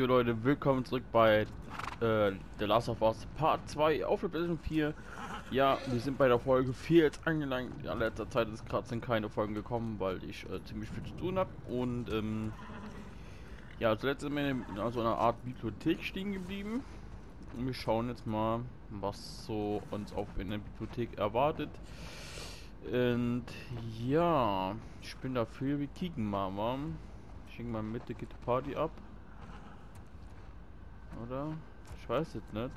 Jo Leute, willkommen zurück bei äh, The Last of Us Part 2 auf der PlayStation 4. Ja, wir sind bei der Folge 4 jetzt angelangt. In letzter Zeit ist gerade sind keine Folgen gekommen, weil ich äh, ziemlich viel zu tun habe. Und ähm, ja, zuletzt sind wir in so einer Art Bibliothek stehen geblieben. Und wir schauen jetzt mal, was so uns auf in der Bibliothek erwartet. Und ja, ich bin dafür, wir kicken mal? Ich denke mal, Mitte geht die Party ab. Oder? Ich weiß jetzt nicht.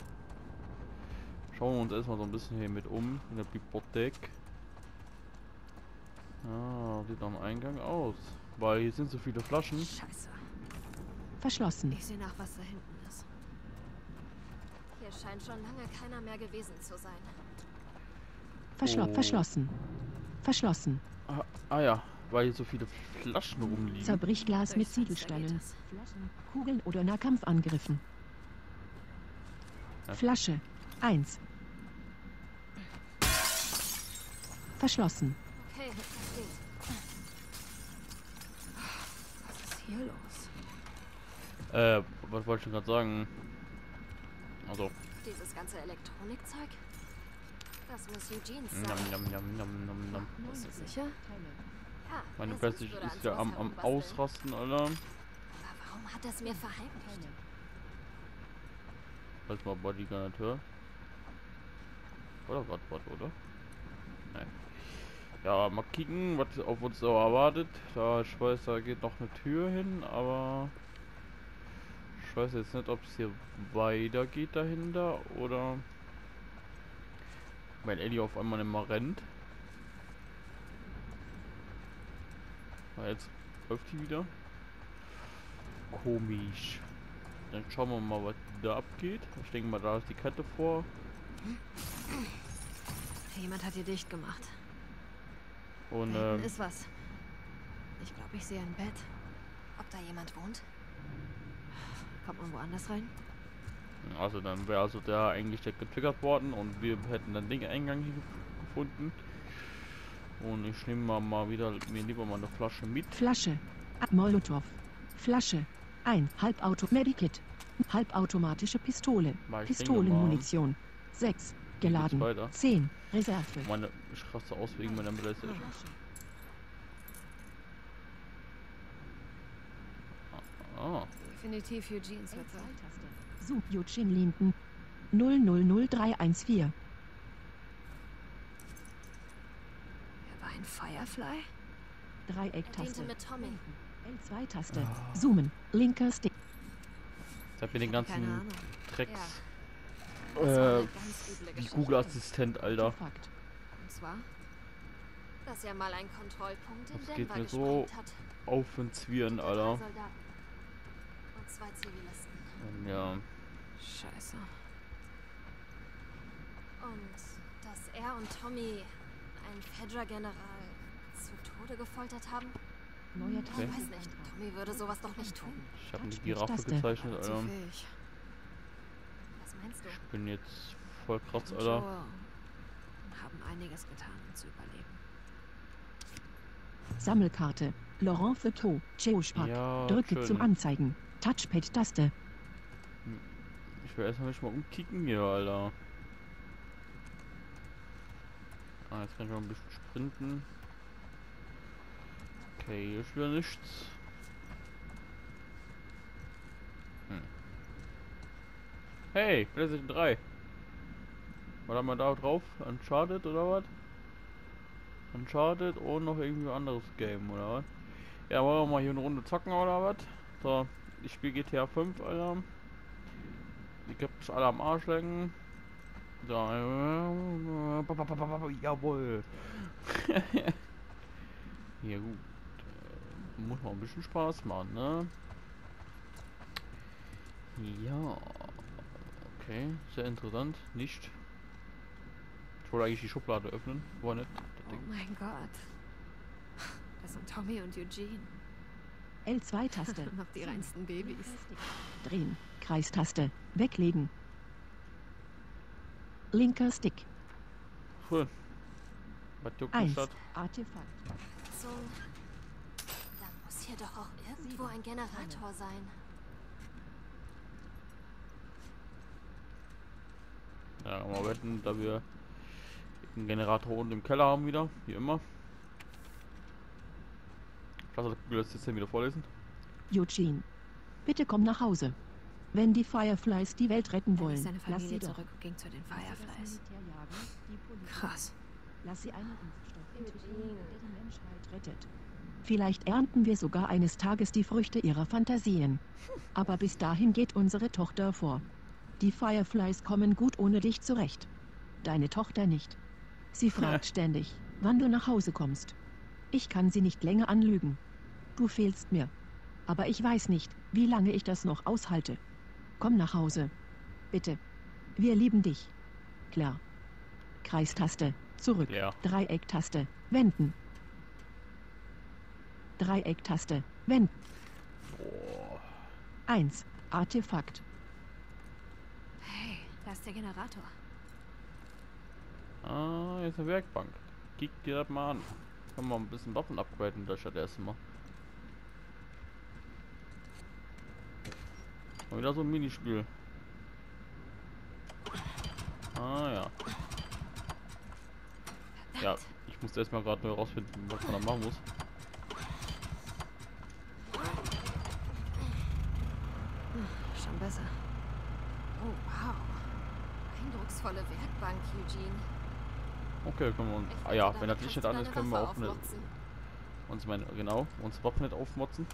Schauen wir uns erstmal so ein bisschen hier mit um in der Bibliothek. Ah, sieht am Eingang aus. Weil hier sind so viele Flaschen. Scheiße. Verschlossen. Ich sehe nach, was da hinten ist. Hier scheint schon lange keiner mehr gewesen zu sein. Verschlo Oh. Verschlossen. Verschlossen. Ah, ah ja, weil hier so viele Flaschen rumliegen. Zerbrichglas mit Ziegelsteinen. Kugeln oder Nahkampfangriffen. Flasche. 1. Verschlossen. Okay, das geht. Was ist hier los? Äh, was wollte ich gerade sagen? Also, Dieses ganze Elektronikzeug? Das muss Eugene's sein. nam, nam, nam, nam, nam, nam. Bist du sicher? Ja. Meine an ist ja am, am? Ausrasten, Alter. Aber warum hat es mir verheimlicht? Halt mal Bodyguard-Natur. Oder was, was, oder? Nein. Ja, mal kicken, was auf uns so erwartet. Da, ich weiß, da geht noch eine Tür hin, aber... Ich weiß jetzt nicht, ob es hier weitergeht dahinter, oder... Weil Ellie auf einmal immer rennt. Jetzt läuft die wieder. Komisch. Dann schauen wir mal, was da abgeht. Ich denke mal, da ist die Kette vor. Jemand hat hier dicht gemacht. Und ähm, ist was. Ich glaube, ich sehe ein Bett. Ob da jemand wohnt? Kommt man woanders rein? also dann wäre also der eigentlich der getriggert worden und wir hätten dann den Eingang hier gef- gefunden. Und ich nehme mal, mal wieder mir lieber mal eine Flasche mit. Flasche. Molotow. Flasche. 1. Halbauto Medikit. Halbautomatische Pistole. Pistolenmunition. 6. Geladen. weiter? 10. Reserve. Meine ich raste aus wegen meiner Playstation. Ah, Definitiv Eugene's Hütte. Sub Eugene Linden. 000314. Er war ein Firefly? Diente Dreiecktaste. mit Tommy. L2-Taste. Zoomen. Linker Stick. Ich hab mir den ganzen. Drecks. War Äh, Geschichte. Google-Assistent, Alter. Fakt. Und zwar, dass er mal einen Kontrollpunkt in Das Denver geht mir so hat. auf und Zwieren, Drei Alter. Und zwei Zivilisten. Und ja. Scheiße. Und dass er und Tommy einen Fedra-General zu Tode gefoltert haben? Neuer Ich Okay. weiß nicht. Tommy würde sowas doch nicht tun. Ich habe eine Giraffe gezeichnet, Alter. Was meinst du? Ich bin jetzt voll krass, Alter. Haben einiges getan, um zu überleben. Sammelkarte. Laurent Photo. Geospark. Ja, Drücke schön. zum Anzeigen. Touchpad-Taste. Ich will erstmal mich mal umkicken hier, Alter. Ah, jetzt kann ich mal ein bisschen sprinten. Okay, hier ist wieder nichts. Hm. Hey, PlayStation 3. Was haben wir da drauf? Uncharted oder was? Uncharted und noch irgendwie anderes Game oder was? Ja, wollen wir mal hier eine Runde zocken oder was? So, ich spiele GTA 5, Alter. Die es alle am Arsch lecken. So, äh, jawohl. ja gut. Muss mal ein bisschen Spaß machen, ne? Ja. Okay, sehr interessant. Nicht. Ich wollte eigentlich die Schublade öffnen. War nicht. Das Oh mein Gott. Das sind Tommy und Eugene. L2-Taste. Noch die reinsten Babys. Drehen. Kreistaste. Weglegen. Linker Stick. Cool. Was juckt mich 1. das? Artefakt. So hier doch auch irgendwo ein Generator sein. Ja, kann wetten, da wir einen Generator unten im Keller haben wieder, wie immer. Lass das System wieder vorlesen. Eugene, bitte komm nach Hause. Wenn die Fireflies die Welt retten wollen, seine Familie lass sie zurück doch. ging zu den Fireflies. Krass. Lass sie einen Impfstoff entwickeln, der die Menschheit rettet. Vielleicht ernten wir sogar eines Tages die Früchte ihrer Fantasien. Aber bis dahin geht unsere Tochter vor. Die Fireflies kommen gut ohne dich zurecht. Deine Tochter nicht. Sie fragt ständig, wann du nach Hause kommst. Ich kann sie nicht länger anlügen. Du fehlst mir. Aber ich weiß nicht, wie lange ich das noch aushalte. Komm nach Hause. Bitte. Wir lieben dich. Klar. Kreistaste. Zurück. Ja. Dreiecktaste. Wenden. Dreiecktaste. Wenden. Boah. 1. Artefakt. Hey, da ist der Generator. Ah, hier ist eine Werkbank. Kick dir das mal an. Können wir ein bisschen Waffen upgraden, das statt erstmal. Mal wieder so ein Minispiel. Ah ja. Ja, ich muss erstmal gerade nur rausfinden, was man da machen muss. Schon besser. Oh, wow. Eindrucksvolle Werkbank, Eugene. Okay, können wir uns. Ah ja, wenn das Licht nicht an ist, können wir auch ne, aufmotzen. uns meine genau uns Waffen nicht aufmotzen.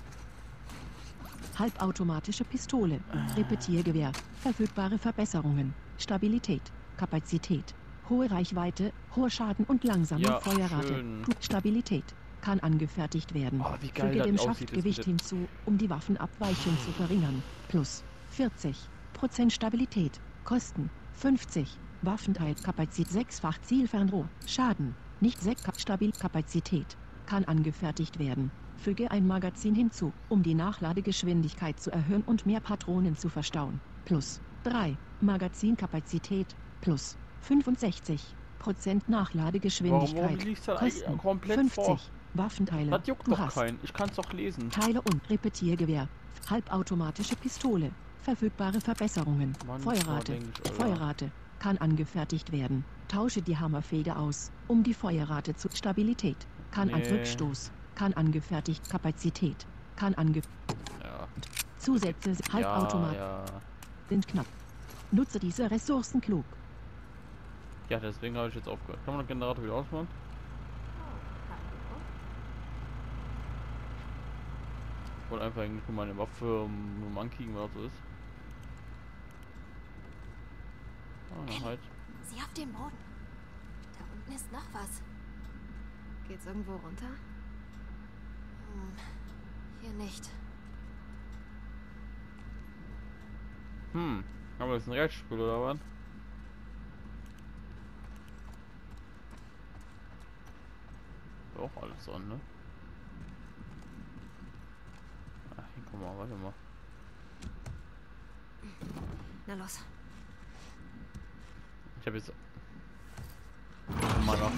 Halbautomatische Pistole. Repetiergewehr. Verfügbare Verbesserungen. Stabilität. Kapazität. Hohe Reichweite, hoher Schaden und langsame Ja, Feuerrate. schön. Stabilität. Kann angefertigt werden. Oh, wie geil Füge das dem Schaftgewicht hinzu, um die Waffenabweichung zu verringern. Plus 40% Stabilität. Kosten 50. Waffenteil Kapazität sechsfach Zielfernrohr. Schaden. Nicht sek stabil Kapazität. Kann angefertigt werden. Füge ein Magazin hinzu, um die Nachladegeschwindigkeit zu erhöhen und mehr Patronen zu verstauen. Plus 3. Magazinkapazität. Plus 65. Prozent Nachladegeschwindigkeit. Warum Kosten komplett 50. vor? Waffenteile. Das juckt du doch hast keinen. Ich kann's doch lesen. Teile und Repetiergewehr. Halbautomatische Pistole. Verfügbare Verbesserungen. Mann, Feuerrate. Alter. Feuerrate. Kann angefertigt werden. Tausche die Hammerfeder aus, um die Feuerrate zu Stabilität. Kann an Nee. Rückstoß. Kann angefertigt Kapazität. Kann ange Ja. Zusätze Halbautomat Ja, ja. sind knapp. Nutze diese Ressourcen klug. Ja, deswegen habe ich jetzt aufgehört. Kann man den Generator wieder ausmachen? Ich wollte einfach nur meine Waffe um, um ankicken, was so ist. Ah, ja, halt. Sieh auf den Boden. Da unten ist noch was. Geht's irgendwo runter? Hm, hier nicht. Hm, haben wir jetzt ein Rechtsspiel oder was? Doch, alles an, ne? Ach, hier, guck mal, warte mal. Na los. Habe jetzt mal nach.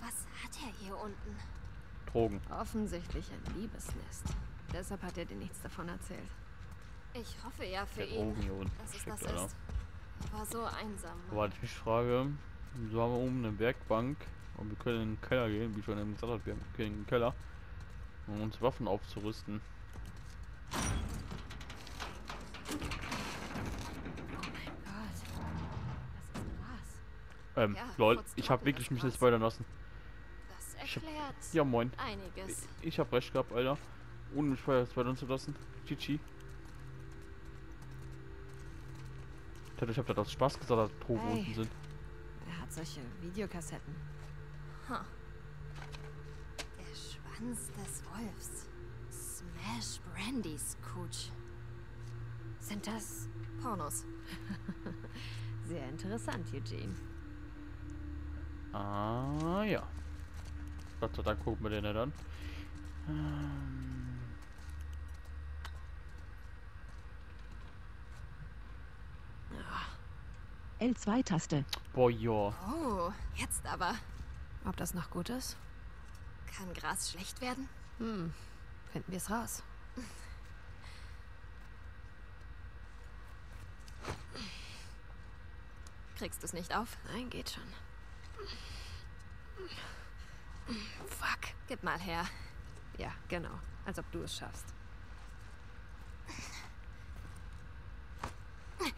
Was hat er hier unten? Drogen. Offensichtlich ein Liebesnest. Deshalb hat er dir nichts davon erzählt. Ich hoffe ja für ihn, Drogen hier unten dass es das ist. Er war so einsam. Aber ich frage, so haben wir oben eine Werkbank und wir können in den Keller gehen, wie schon eben gesagt hat, wir können in den Keller, um uns Waffen aufzurüsten. Oh mein Gott. Das ist krass. Ähm, Ja, lol, ich habe wirklich das mich nicht weiter lassen. Das Ich hab- erklärt Ja, moin. einiges. Ich habe recht gehabt, Alter. Ohne mich weiter zu lassen. GG. Ich dachte, ich habe da aus Spaß gesagt, dass Drogen Hey. unten sind. Er hat solche Videokassetten. Ha. Der Schwanz des Wolfs. Smash Brandy's Cooch. Sind das Pornos? Sehr interessant, Eugene. Ah, ja. Gott sei Dank gucken wir den ja dann. Ähm, L2-Taste. boah, ja. Oh, jetzt aber. Ob das noch gut ist? Kann Gras schlecht werden? Hm, finden wir es raus. Kriegst du es nicht auf? Nein, geht schon. Fuck. Gib mal her. Ja, genau. Als ob du es schaffst.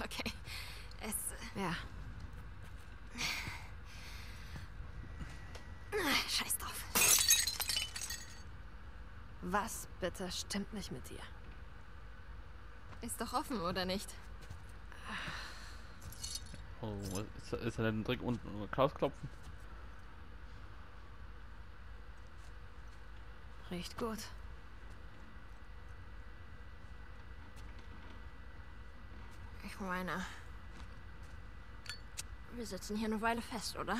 Okay. Es. Ja, äh, Scheiß drauf. was bitte stimmt nicht mit dir? Ist doch offen, oder nicht? Oh, ist, er denn direkt unten Klaus klopfen? Riecht gut. Ich meine. Wir sitzen hier eine Weile fest, oder?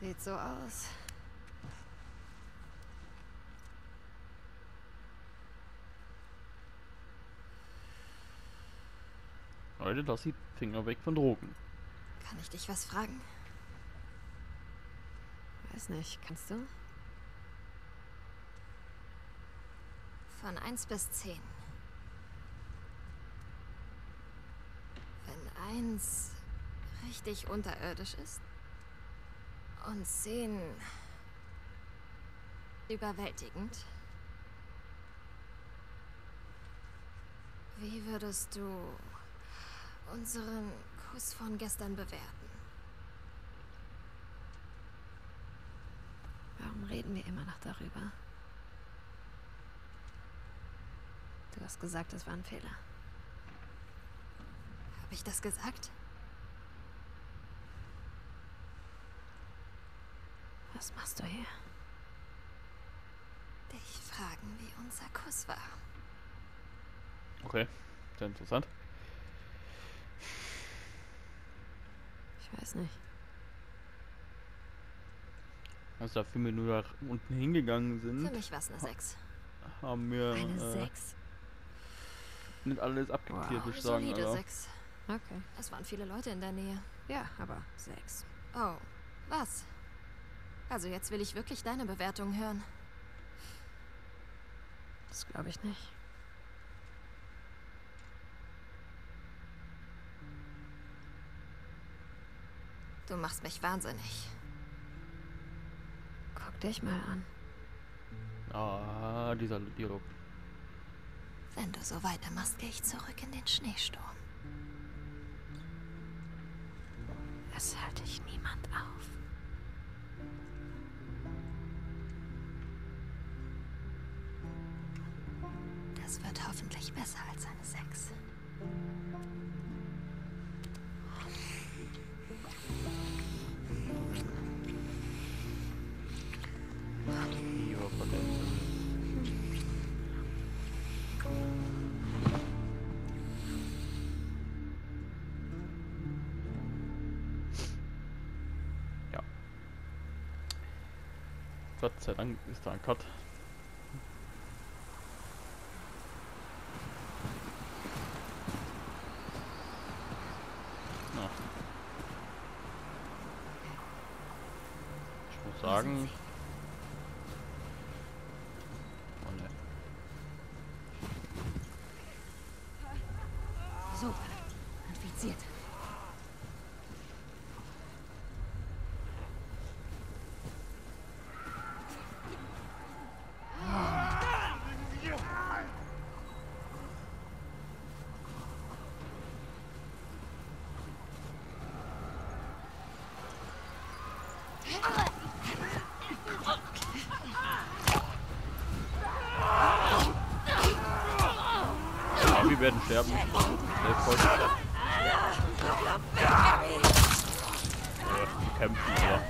Sieht so aus. Leute, lass die Finger weg von Drogen. Kann ich dich was fragen? Weiß nicht, kannst du? Von 1 bis 10. Wenn 1 richtig unterirdisch ist und 10 überwältigend, wie würdest du unseren Kuss von gestern bewerten? Warum reden wir immer noch darüber? Du hast gesagt, es war ein Fehler. Habe ich das gesagt? Was machst du hier? Dich fragen, wie unser Kuss war. Okay, sehr interessant. Ich weiß nicht. Als da wir nur nach unten hingegangen Für sind, mich war es eine 6. haben wir Eine äh, Sechs? nicht alles abgeklärt, Wow. würde ich sagen. Solide Alter. 6. Okay. Es waren viele Leute in der Nähe. Ja, aber sechs. Oh, was? Also jetzt will ich wirklich deine Bewertung hören. Das glaube ich nicht. Du machst mich wahnsinnig. Guck dich mal an. Ah, dieser Dialog. Wenn du so weitermachst, gehe ich zurück in den Schneesturm. Es hält dich niemand auf. Das wird hoffentlich besser als eine 6. Gott sei Dank ist da ein Cut. Ja. Ich muss sagen, Oh ne. So, infiziert. Ja, wir werden sterben. Ja, kämpfen, aber.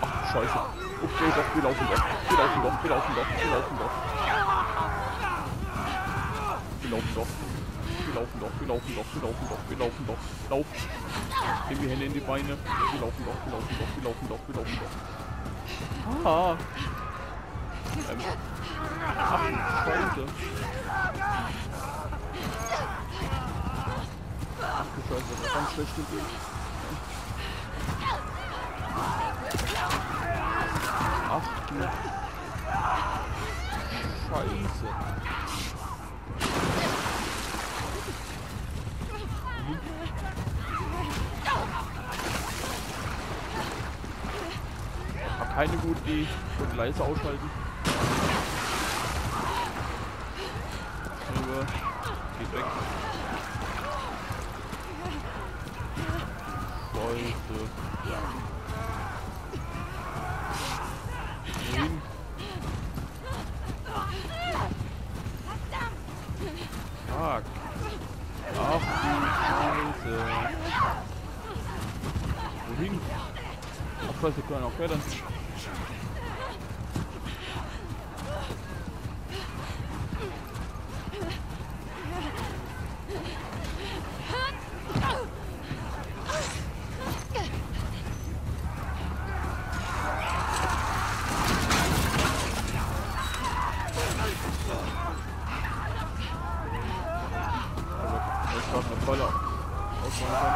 Ach, scheiße. Okay, doch, wir laufen doch. Wir laufen doch, wir laufen doch, wir laufen doch. Wir laufen doch. Wir laufen doch, wir laufen doch, wir laufen doch, wir laufen doch. Lauf. Nehmen die Hände in die Beine. Wir laufen doch, wir laufen doch, wir laufen doch, wir laufen doch. Ah. Ähm. Ach, Scheiße. Ach du Scheiße, das ganz schlecht Idee. Ach du Scheiße. War keine gute Idee. Und leise ausschalten. Geht weg. Scheiße. Wohin? Fuck. Ach du Scheiße. Wohin? Ach scheiße, kleiner, okay dann. Also, das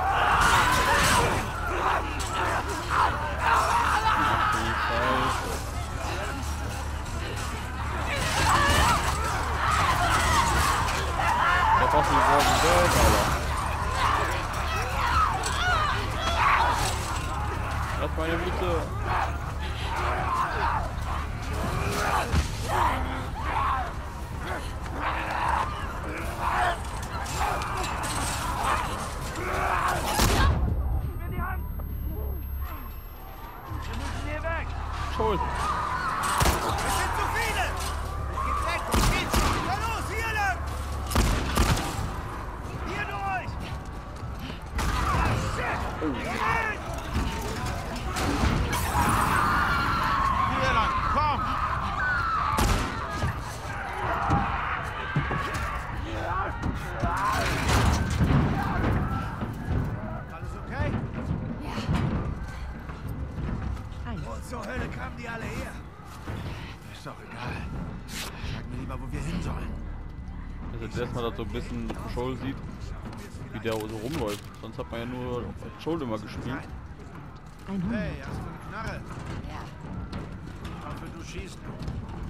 so ein bisschen Shoal sieht, wie der so rumläuft. Sonst hat man ja nur Shoal immer gespielt. 100. Hey, hast du eine Knarre? Ja. Ich hoffe, du schießt.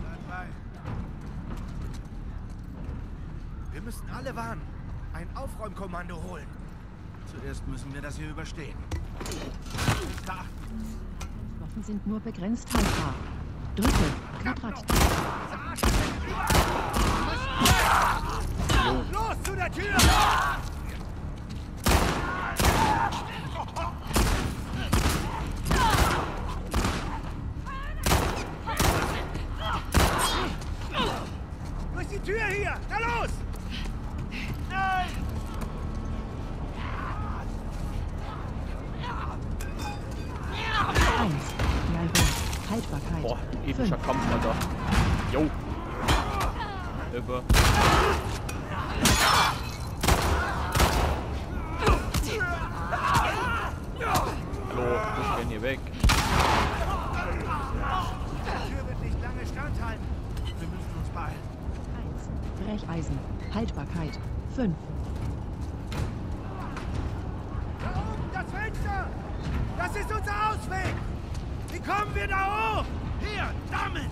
Bleib bei. Wir müssen alle warnen. Ein Aufräumkommando holen. Zuerst müssen wir das hier überstehen. Da! Waffen sind nur begrenzt haltbar. Drücke. Quadrat. Los zu der Tür! Durch die Tür hier! Na los! Nein! Eins. Jawohl. Haltbarkeit. Boah, epischer Fünf. Kampf, Alter. Jo. Über. Hallo, ich bin hier weg. Die Tür wird nicht lange standhalten. Wir müssen uns beeilen. Eins. Brecheisen. Haltbarkeit. 5. Da oben, das Fenster! Das ist unser Ausweg! Wie kommen wir da hoch? Hier, damit!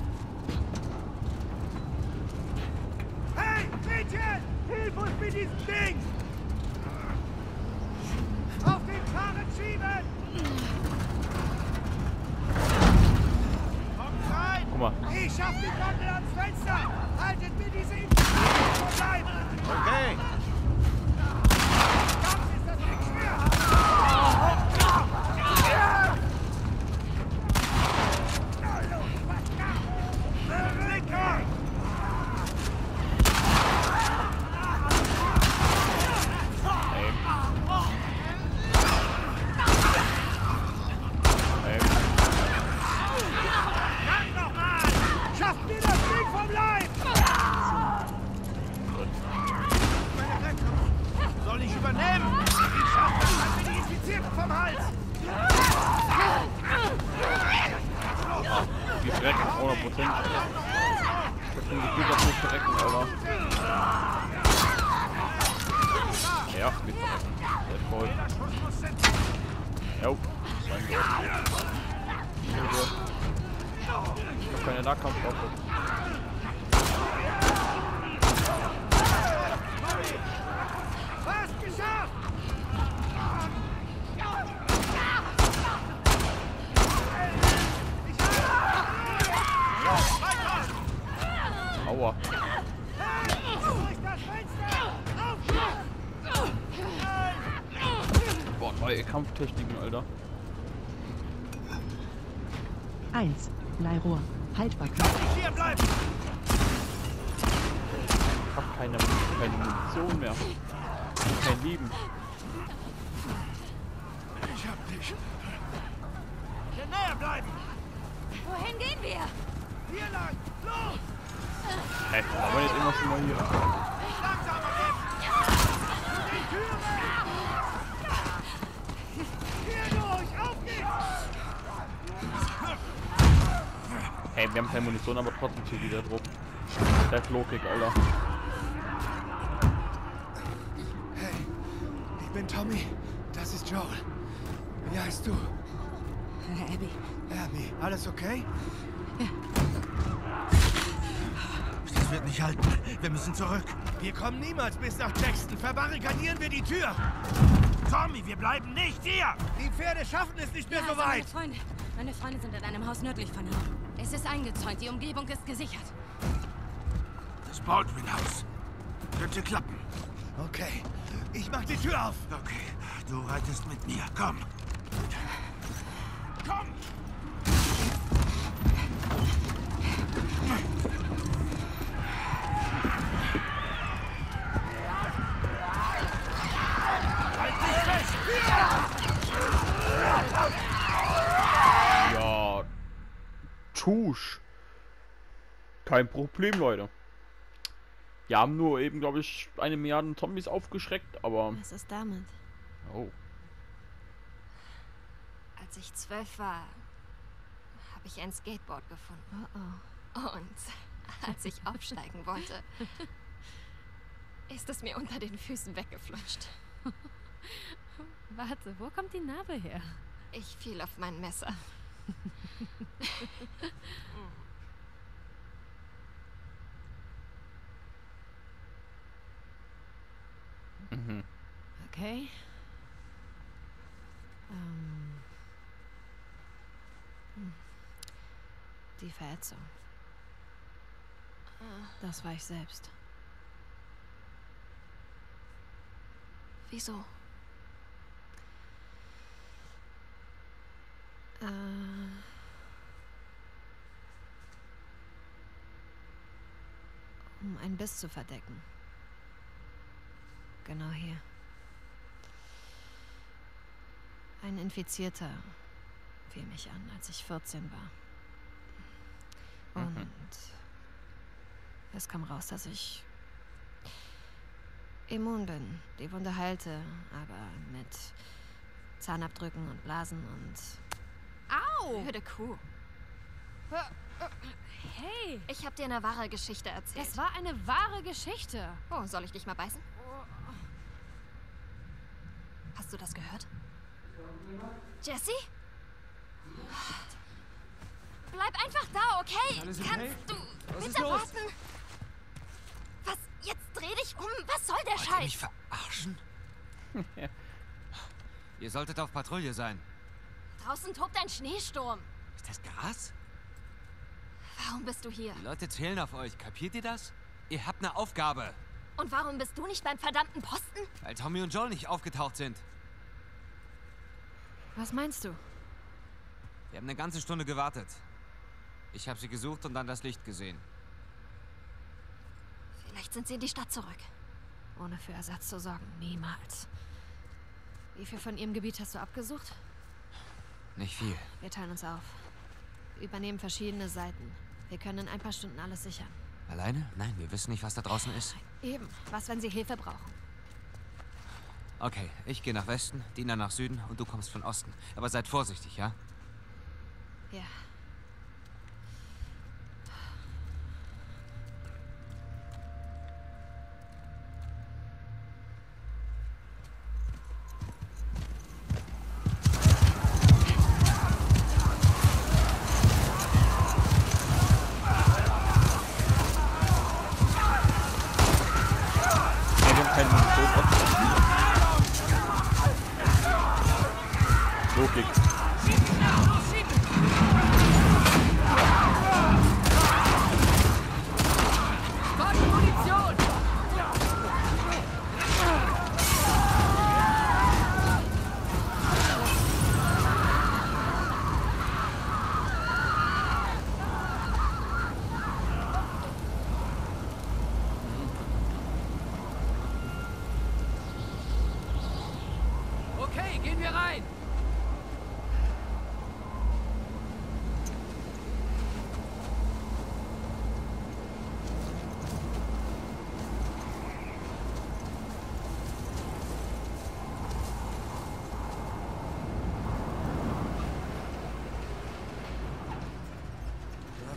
Hey, Mädchen! Hilf Ding! Auf den Karren schieben! Kommt rein! Guck mal. Ich schaff den Gondel ans Fenster! Haltet mir diese Information vorbei! Okay! verrecken, Alter. Ja, geht verrecken. Sehr voll. Jo, mein Gott. Ich hab keine Nahkampfwaffe. Fast geschafft! Ohr. Boah, neue Kampftechniken, Alter. Eins, Leihrohr. Haltbarkeit. Ich hab keine, keine Munition mehr. Kein Leben. Ich hab dich. Hier näher bleiben! Wohin gehen wir? Hier lang! Los! Hä, aber jetzt immer schon mal hier. Hier! Hey, wir haben keine Munition, aber trotzdem steht wieder Druck. Das ist Logik, Alter. Hey, ich bin Tommy. Das ist Joel. Wie heißt du? Abby, Abby. Alles okay? Das wird nicht halten. Wir müssen zurück. Wir kommen niemals bis nach Jackson. Verbarrikadieren wir die Tür. Tommy, wir bleiben nicht hier. Die Pferde schaffen es nicht mehr so meine weit. Freunde. Meine Freunde sind in einem Haus nördlich von hier. Es ist eingezäunt, die Umgebung ist gesichert. Das Baldwin-Haus. Könnte klappen. Okay. Ich mach die Tür auf. Okay. Du reitest mit mir. Komm. Komm! Halt dich fest! Ja. Tusch. Kein Problem, Leute. Wir haben nur eben, glaube ich, eine Milliarde Zombies aufgeschreckt, aber. Was ist damit? Oh. Als ich zwölf war, habe ich ein Skateboard gefunden. Oh Und als ich aufsteigen wollte, ist es mir unter den Füßen weggeflutscht. Warte, wo kommt die Narbe her? Ich fiel auf mein Messer. Mhm. Okay. Ähm. hm. Die Verätzung. Das war ich selbst. Wieso? Äh. Um einen Biss zu verdecken. Genau hier. Ein Infizierter fiel mich an, als ich 14 war. Und es kam raus, dass ich immun bin. Die Wunde heilte, aber mit Zahnabdrücken und Blasen und Oh. Blöde Kuh. Hey, Ich habe dir eine wahre Geschichte erzählt. das war eine wahre Geschichte. oh, soll ich dich mal beißen? Hast du das gehört? Jesse? Bleib einfach da, okay? Alles okay? Kannst du Was ist bitte los? warten? Was? Jetzt dreh dich um. Was soll der Wollt ihr mich Scheiß? verarschen? ihr solltet auf Patrouille sein. Draußen tobt ein Schneesturm. Ist das Gras? Warum bist du hier? Die Leute zählen auf euch. Kapiert ihr das? Ihr habt eine Aufgabe. Und warum bist du nicht beim verdammten Posten? Weil Tommy und Joel nicht aufgetaucht sind. Was meinst du? Wir haben eine ganze Stunde gewartet. Ich habe sie gesucht und dann das Licht gesehen. Vielleicht sind sie in die Stadt zurück. Ohne für Ersatz zu sorgen. Niemals. Wie viel von ihrem Gebiet hast du abgesucht? Nicht viel. Wir teilen uns auf. Wir übernehmen verschiedene Seiten. Wir können in ein paar Stunden alles sichern. Alleine? Nein, wir wissen nicht, was da draußen ist. Eben. Was, wenn sie Hilfe brauchen? Okay, ich gehe nach Westen, Dina nach Süden und du kommst von Osten. Aber seid vorsichtig, ja? Ja.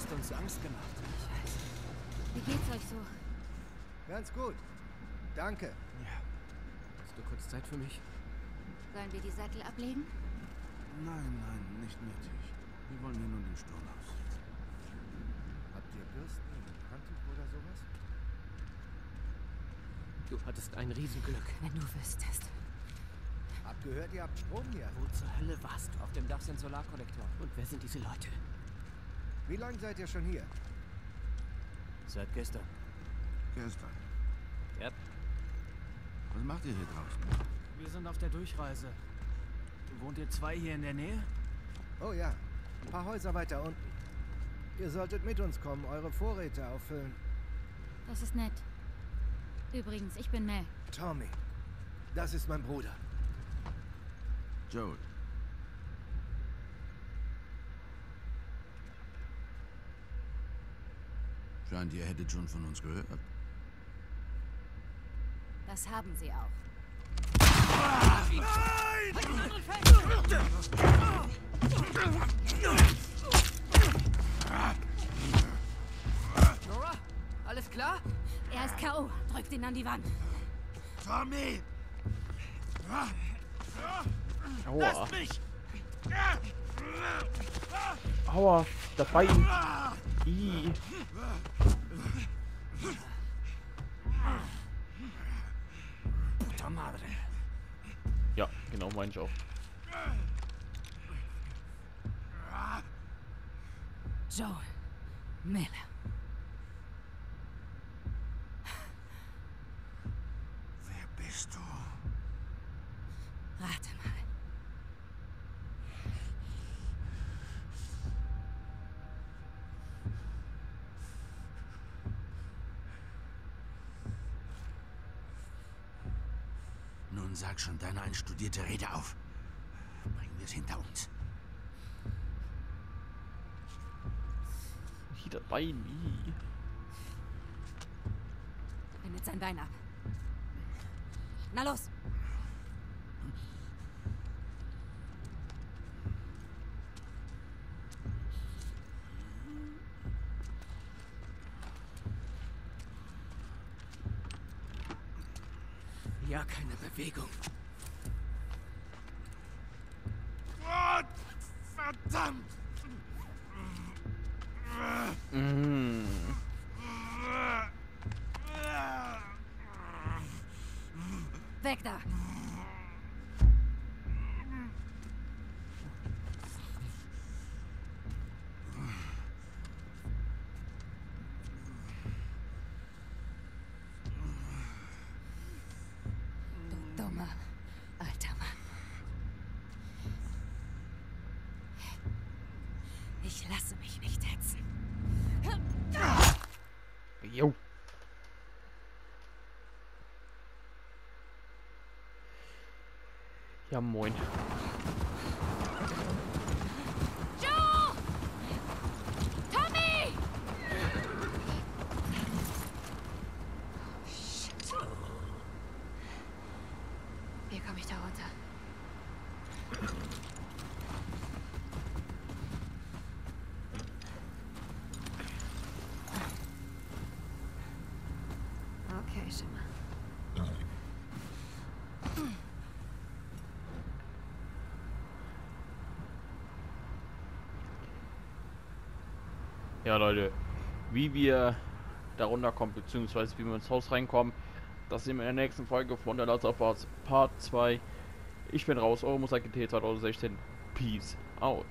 Hast uns Angst gemacht. Wie geht's euch so? Ganz gut. Danke. Ja. Hast du kurz Zeit für mich? Sollen wir die Sattel ablegen? Nein, nein, nicht nötig. Wir wollen hier nur den Sturm aus. Habt ihr Bürsten, Handtuch oder sowas? Du hattest ein Riesenglück. Wenn du wüsstest. Hab gehört, ihr habt Strom hier. Wo zur Hölle warst du? Auf dem Dach sind Solarkollektoren. Und wer sind diese Leute? Wie lange seid ihr schon hier? Seit gestern. Gestern. Yep. Was macht ihr hier draußen? Wir sind auf der Durchreise. Wohnt ihr zwei hier in der Nähe? Oh ja, ein paar Häuser weiter unten. Ihr solltet mit uns kommen, eure Vorräte auffüllen. Das ist nett. Übrigens, ich bin Mel. Tommy, das ist mein Bruder. Joel. Scheint, ihr hättet schon von uns gehört. Das haben sie auch. Nora, alles klar? Er ist K.O. Drückt ihn an die Wand. Tommy! Aua. mich! Aua. Das Ih. Puta madre. Ja, genau, meine ich auch. Joel. Miller. Sag schon deine einstudierte Rede auf. Bringen wir es hinter uns. Hier das Bein. Ih. Bindet sein Bein ab. Na los. Ja, keine Bewegung. Jo. Ja, moin. Ja, Leute. Wie wir da runterkommen, beziehungsweise wie wir ins Haus reinkommen, das sehen wir in der nächsten Folge von der Last of Us Part 2. Ich bin raus, eure Musik 2016. Peace out.